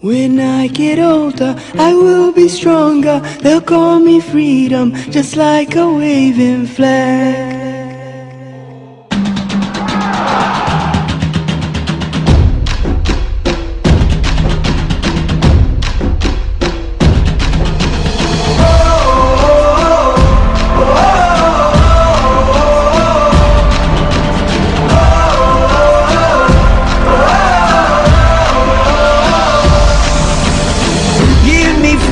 When I get older, I will be stronger. They'll call me freedom, just like a waving flag.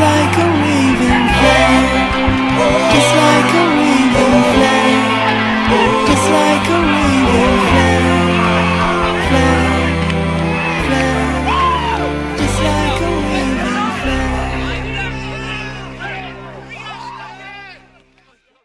like a